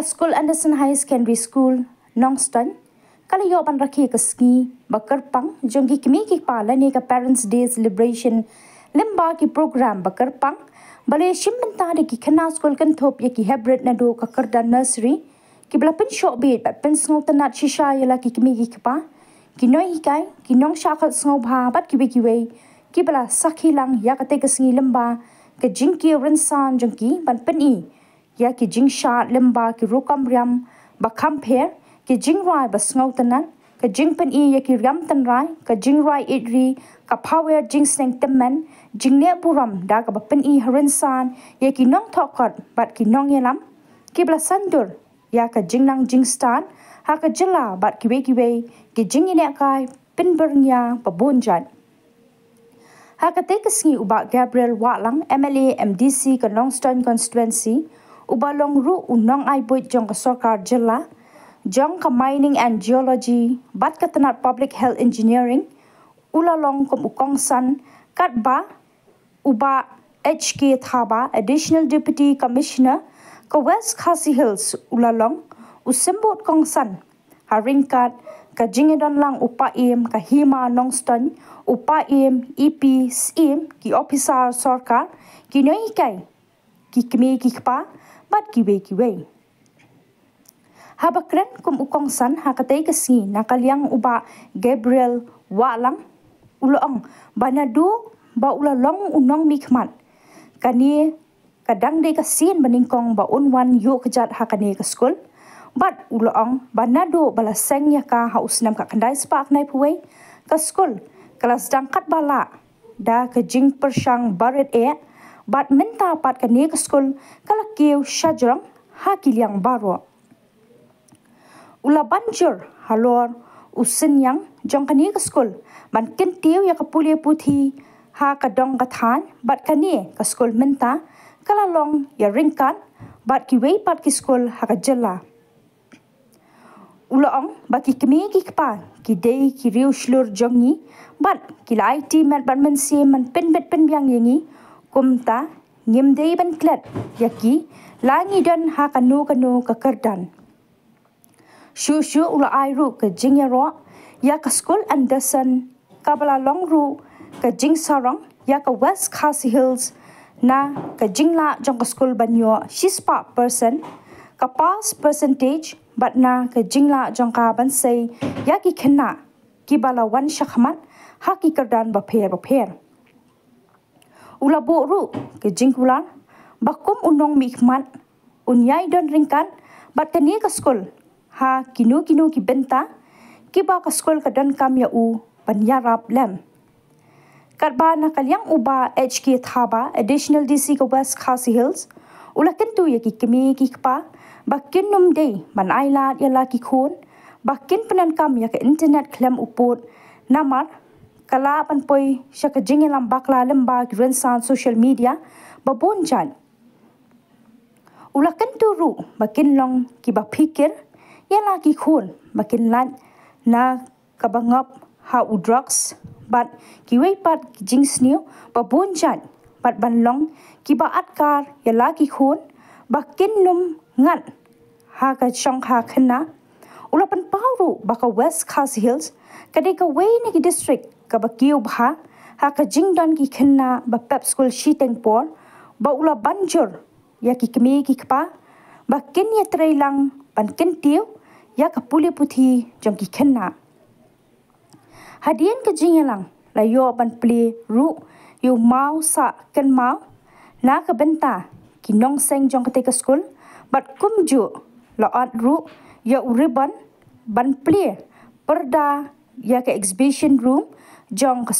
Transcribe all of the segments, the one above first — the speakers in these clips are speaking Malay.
ka school Anderson High Secondary School Nongston kala yo ban rakhi ka ski bakar pang jongi kimi ki pala ne ka Parents Day celebration limba ki program bakar pang bale ta de ki khana school kan thop ye ki hybrid na do ka karda nursery ki bla pen shop be pen sngo ta nat shisha ya la ki kimi ki pa ki noi kai ki nong sha khat sngo bha bat ki ki we ki bla sakhi lang ya ka te ka sngi limba ka jingki san jongki ban pen i ya ki jing sha limba ki rukam riam ba kham pher ki jing rai ba sngo tanan ka jing pen i ya ki riam tan rai ka jing rai it ri ka power jing sneng temen jing ne buram da ka ba pen i harin san ya ki nong thokot bat ki nong yelam ki bla sandur ya ka jing nang jing stan ha ka jila bat ki we ki we ki jing ne kai pin bernya pa bonjan ha ka te ka singi uba Gabriel Watlang MLA MDC ka Longston constituency uba long ru unong ai buit jong ka sarkar jila jong ka mining and geology bat ka tanat public health engineering ula long kom ukong san kat ba uba HK Thaba additional deputy commissioner ka West Khasi Hills ula long usembot kong san haring kat ka jingedon lang upa im ka hima nongston upa im EP sim ki officer sarkar ki noi kai ki kme ki pa bat ki we ki we. Habakren kum ukong san hakatay kasi nakaliang uba Gabriel walang ulong banadu ba ulalong unong mikmat kani kadang de kasin baningkong ba unwan yu kejat hakani ke skul. Bat ulong banadu bala seng ya ka haus nam ka kandai spak nai puwe ke skul kelas dangkat bala da ke jing persang baret e bat minta pat ke skul kala kiu shajrong hakiliang baro. Ula banjur halor usin yang jong kani ke skul ken tiu ya kapuli puthi ha ka dong ka than bat kani ka skul menta kala long ya ringkan bat ki wei pat ki skul ha ka jela. Ula ong ba ki kemi ki pa ki dei ki riu shlur jongi bat ki lai ti mat ban men si man pen bet pen byang yengi kumta ngim dei ban klet yaki langi dan ha kanu kanu ka kerdan shu shu ula ai ru ke jing ya ro ya ka school anderson ka bala long ru ka jing sarong ya ka west khasi hills na ka jing la jong ka school ban yo shispa person ka pass percentage but na ka jing la jong ka ban sei ya ki khenna ki bala wan shakhmat ha ki kardan ba pher ba pher ula bo ru ke jing kula bakum unong mikmat unyai don ringkan. Bat ni ka school ha kinu kinu ki benta. Ki ba ka skol ka dan kam ya u pan ya rap lem. Kat ba na kalyang uba hk thaba additional dc ko west khasi hills. Ula ken tu ya ki kemi ki pa ba kin num de man ai la ya la ki khon ba kin panan kam ya ka internet klem upot namar kala pan poi shaka jingelam bakla lemba ki rensan social media ba bon jan ula ken tu ru ba kin long ki ba pikir yala ki khun makin lan na kabangap ha u drugs but ki wei pat ki jings new ba bon chan pat ban long ki ba atkar yala ki khun ba kin num ngan ha ka chong ha khna ula pan pawru ba ka west khas hills ka de ka ki district ka ba kiu bha ha ka jing don ki khna ba pep school shi teng por ba ula banjur ya ki kmi ki kpa ba kin ya trailang pan kin tiu ya ka puli puthi jong ki khenna. Hadian ka jingalang la yo ban pli ru yu mau sa ken mau na ka benta ki nong seng jong ka te ka skul bat kum ju la at ru ya ribbon ban pli perda ya ka exhibition room jong ka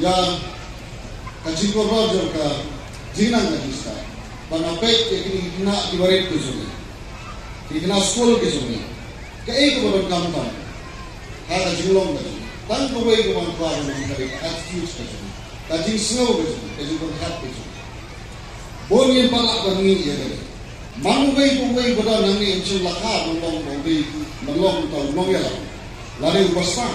skul kajiko rojo ka jinang ka jista. Bana pek ke kini kina ibarit ke sungai kina school ke sungai ke ei ko bodon kampan ha ka jinglong ka sungai tan wei ko man kwa ko kari attitude ka sungai ka jing snow ka sungai ka jing ko hat ke sungai bon yin pala ka ngi ye de man wei ko wei bodon nang ni chul la kha bon long bon bi long long to long ya la le basta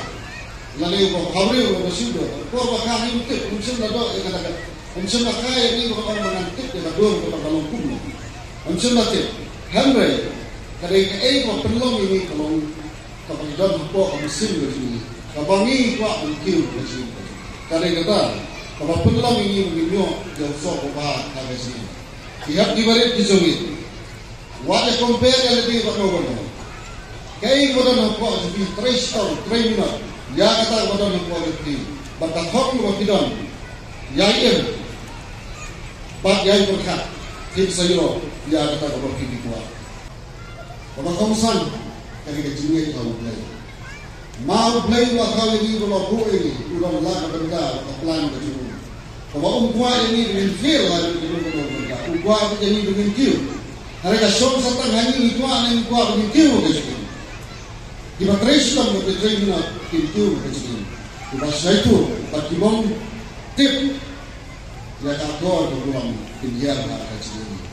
lalu ko khabri ko basido ko ba ka ni mute unsin na do e kada unsin na kaya ni ko ba man tik na do ko ba kalong kum unsin na te hamre kada ke e ko penlong ini kalong ka ba do ko ko mesin ko ni ka ba ni ko an ki ko si kada ke ta ka ba penlong ini ni nyo jo so ko ba ka ba si ihap di bare di zogi wa de compare ya le ko ko ko kai ko do ko di 3 star 3 minute ya kata kepada orang tua kita bata hok lu kita ya iya bat ya berkat. Tim sayur ya kata kepada kita tua bata kamusan kami kecilnya kita mau play. Mau play lu kau ini kalau bu ini udah lah kerja atau plan kecil kalau umkua ini dengan feel lah itu dengan kerja umkua ini dengan kiu hari kasih satu hari ini umkua ini umkua dengan kiu kecil di matrais tam no petrai na kecil di bahasa itu bagi bom tip tu buang pinjam lah kecil